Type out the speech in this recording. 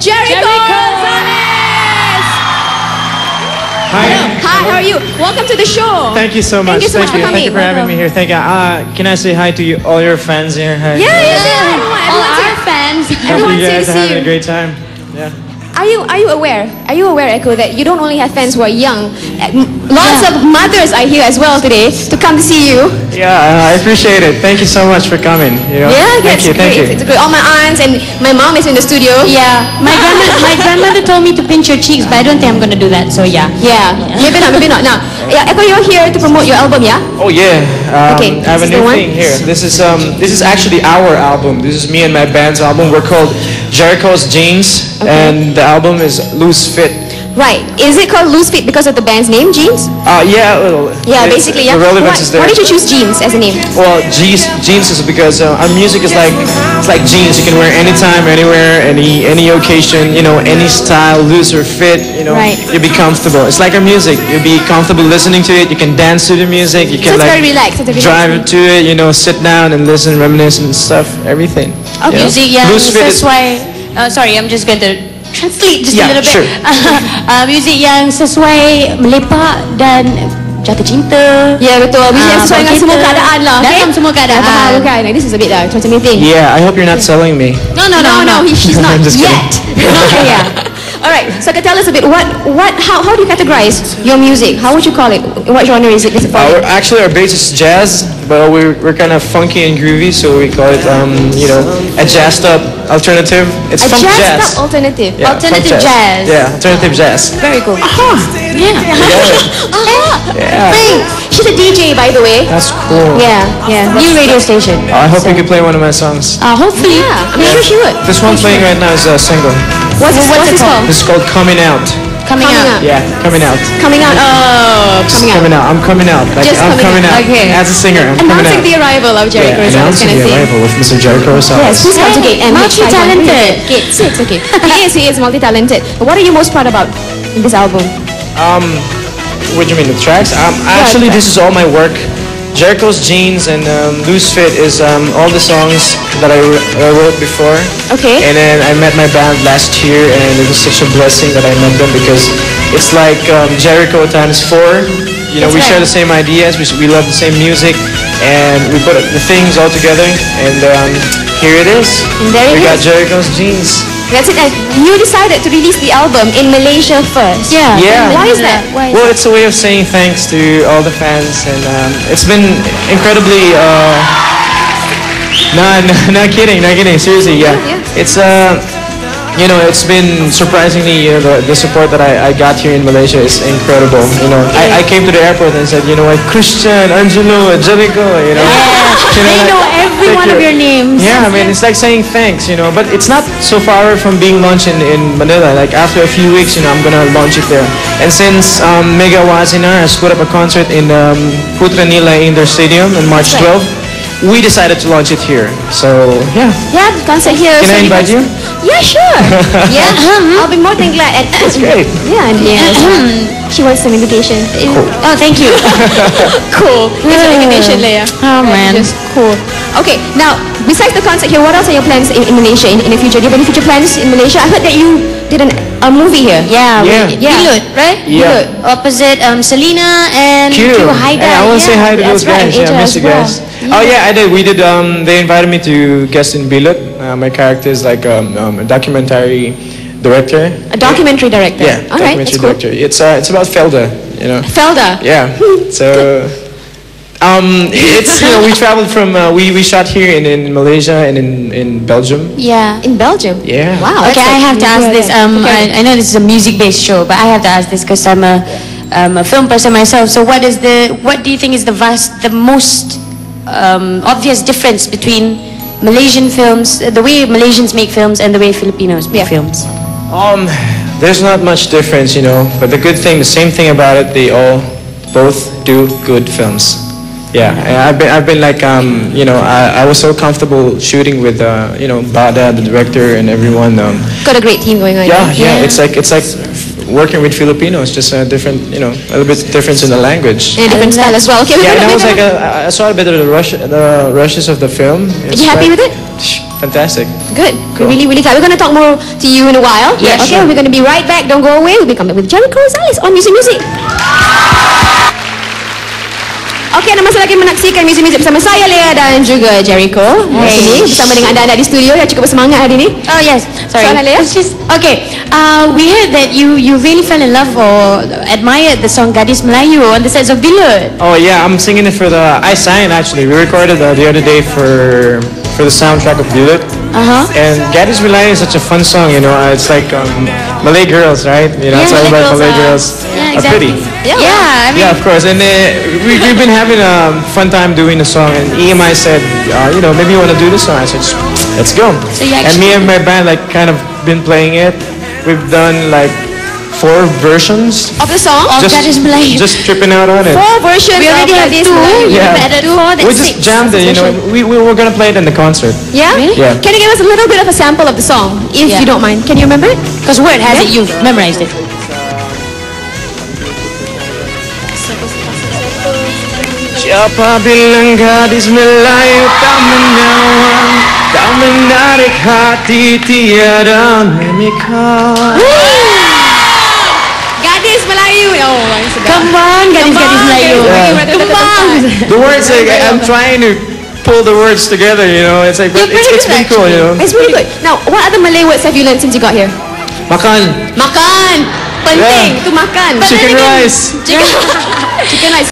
Jericho, Rosales. Hi. Hi, how are you? Welcome to the show. Thank you so much. Thank you so much for Thank you for having me here. Thank you. Uh, can I say hi to you, all your fans here? Hi. Yeah, yeah, yeah. Everyone, All everyone's our here. fans. Hope everyone's you here guys to are see having you. a great time. Yeah. Are you are you aware? Are you aware, Echo, that you don't only have fans who are young? M- Lots of mothers are here as well today to come to see you. Yeah, I appreciate it. Thank you so much for coming. You know? Yeah, thank that's you, great. thank you. It's great. All my aunts and my mom is in the studio. Yeah, my grandmother, my grandmother told me to pinch your cheeks, but I don't think I'm gonna do that. So yeah. Yeah, maybe not, maybe not. Now, yeah, Echo, you're here to promote your album, yeah? Oh yeah. Um, Okay, I have a this is the new one? thing here. This is um this is actually our album. This is me and my band's album. We're called Jericho's Jeans, and the album is Loose Fit. Right. Is it called Loose Fit because of the band's name, Jeans? Uh, yeah, a little. Yeah, basically, yeah. The relevance why, is there. why did you choose Jeans as a name? Well, jeans, jeans is because uh, our music is like it's like jeans. You can wear anytime, anywhere, any any occasion. You know, any style, loose or fit. You know, Right. you'll be comfortable. It's like our music. You'll be comfortable listening to it. You can dance to the music. You can it's like very relaxed. It's a relaxed drive to it. You know, sit down and listen, reminisce and stuff. Everything. Okay. you know? Music Young Loose fit is- sesuai. Uh, sorry, I'm just going to translate just Yeah, a little bit. sure. uh, music yang sesuai melepak dan jatuh cinta. Ya betul. Music Ah, sesuai dengan kita- semua keadaan lah. Okay? Dalam semua keadaan. Faham bukan? Like, this is a bit uh, transmitting. Yeah, I hope you're not selling me. No, no, No, no, no, he, she's not yet. Not yet. All right. So, can tell us a bit. What, what, how, how do you categorize your music? How would you call it? What genre is it? Is it Uh, actually, our bass is jazz, but we're, we're kind of funky and groovy, so we call it, um, you know, a jazzed up alternative. It's a funk jazz, jazz. up alternative. Yeah, funk Alternative jazz. Yeah, alternative jazz. Very cool. Yeah. Ah, Yeah. thanks. She's a DJ, by the way. That's cool. Yeah, yeah. New radio station. I hope you can play one of my songs. Uh, hopefully. Yeah, I'm sure she would. This one playing right now is a single. What's, what's, it this called? This is called Coming Out. Coming, Coming out. out. Yeah, Coming Out. Coming out. Oh, Just coming out. coming out. I'm coming out. Like, Just I'm coming coming out. out. Okay. As a singer, I'm coming Announcing out. the arrival of Jericho. yeah, is what I was announcing gonna the say. arrival of Mr. Jericho Rosales. Yes, please come to and Multi-talented. Gate six, okay. he is, he is multi-talented. What are you most proud about in this album? Um, what do you mean, the tracks? Um, Yeah, actually, the this is all my work. Jericho's Jeans and um, Loose Fit is um, all the songs that I, wrote before. Okay. And then I met my band last year, and it was such a blessing that I met them because it's like um, Jericho times four. You know, That's we share the same ideas, we, we love the same music, and we put the things all together, and um, here it is. And there we got is. Jericho's Jeans. That's it. And you decided to release the album in Malaysia first. Yeah. Yeah. Why is that? Why is Well, it's a way of saying thanks to all the fans, and um, it's been incredibly. Uh, no, no, not kidding, not kidding. Seriously, yeah. Yeah, It's uh, you know, it's been surprisingly you know, the, the support that I, I got here in Malaysia is incredible. You know, I, I came to the airport and said, you know what, Christian, Angelo, Angelico, you know. You They like, know every one of your names. Yeah, I mean, it's like saying thanks, you know, but it's not so far from being launched in, in Manila. Like, after a few weeks, you know, I'm gonna launch it there. And since um, Mega Wazina has put up a concert in um, Putra Nila Indoor Stadium on March That's 12th, we decided to launch it here. So, yeah. Yeah, the concert here. Can so I invite you? Yeah, sure. yeah, I'll be more than glad. That's great. Yeah, and yes. She wants some invitation. Oh, thank you. cool. It's an invitation, Leia. Oh, man. Just cool. Okay, now besides the concert here, what else are your plans in, in Malaysia in, in the future? Do you have any future plans in Malaysia? I heard that you did an, a movie here. Yeah, Yeah. we- Yeah. Bilut, right? Yeah. Bilut. Opposite um, Selena and Cute. to Haida. Hey, I want to say hi to that's those right, guys. Yeah, I miss as you well. guys. Oh yeah, I did. We did. Um, they invited me to guest in Bilut. Uh, my character is like um, um, a documentary director. A documentary director. Yeah, All right, that's documentary cool. director. It's uh, it's about Felda, you know. Felda. Yeah. So, um, it's you know we traveled from uh, we we shot here in, in Malaysia and in in Belgium. Yeah. In Belgium. Yeah. Wow. Okay, that's I have to ask yeah, this. Um, Okay. I, I know this is a music-based show, but I have to ask this because I'm a, um, a film person myself. So, what is the what do you think is the vast, the most um, obvious difference between Malaysian films, uh, the way Malaysians make films, and the way Filipinos make Yeah. films? Um, there's not much difference, you know. But the good thing, the same thing about it, they all both do good films. Yeah, and I've been, I've been like, um, you know, I, I was so comfortable shooting with, uh, you know, Bade, the director, and everyone. Um, Got a great team going on. yeah, yeah, Yeah. it's like, it's like working with Filipinos, just a different, you know, a little bit difference in the language. And a different style as well. Okay, Yeah, and I was like, gonna- a, I saw a bit of the rush, the rushes of the film. It's you happy like- with it? Fantastic. Good. Good. Cool. We're really, really glad. We're going to talk more to you in a while. Yes, Okay, sure. we're going to be right back. Don't go away. We'll be coming back with Jericho Rosales on Muzik Muzik. Okey, anda masih lagi menyaksikan Muzik Muzik bersama saya, Lea dan juga Jericho. Di Hey. sini bersama dengan anda-anda di studio yang cukup bersemangat hari ini. Oh yes, sorry. Soalan Lea? It's just- okay, uh, we heard that you you really fell in love or admired the song Gadis Melayu on the sets of Bilut. Oh yeah, I'm singing it for the. I sang it actually. We recorded uh, the other day for for the soundtrack of Bilut. Uh-huh. And Gadis Melayu is such a fun song. You know, uh, it's like um, Malay girls, right? You know, it's all about Malay girls. Yeah, are exactly. pretty. Yeah, I mean, Yeah, of course. And uh, we, we've been having a fun time doing the song. And EMI said, uh, you know, maybe you want to do this song. I said, let's go. So and me and my band like kind of been playing it. We've done like four versions. Of the song? Of Gadis Melayu. just tripping out on it. Four versions we already of have Gadis two. Melayu. Yeah. Yeah. added four. That's we six. just jammed it, you know. We, we were gonna play it in the concert. Yeah? Really? Yeah. Can you give us a little bit of a sample of the song, if Yeah. you don't mind? Can you remember it? Because word has Yeah. it, you've memorized it. Siapa bilang gadis Melayu tak menawan Tak menarik hati tiada memikat Gadis Melayu. Oh, yang sedap. Come on, gadis-gadis Melayu. Yeah. Come on. The words, like, I'm trying to pull the words together, you know It's like, but You're it's, pretty it's good, been cool, you know It's really good. Now, what other Malay words have you learned since you got here? Makan Makan. Penting. Yeah. Itu makan. Chicken rice Chicken, chicken rice.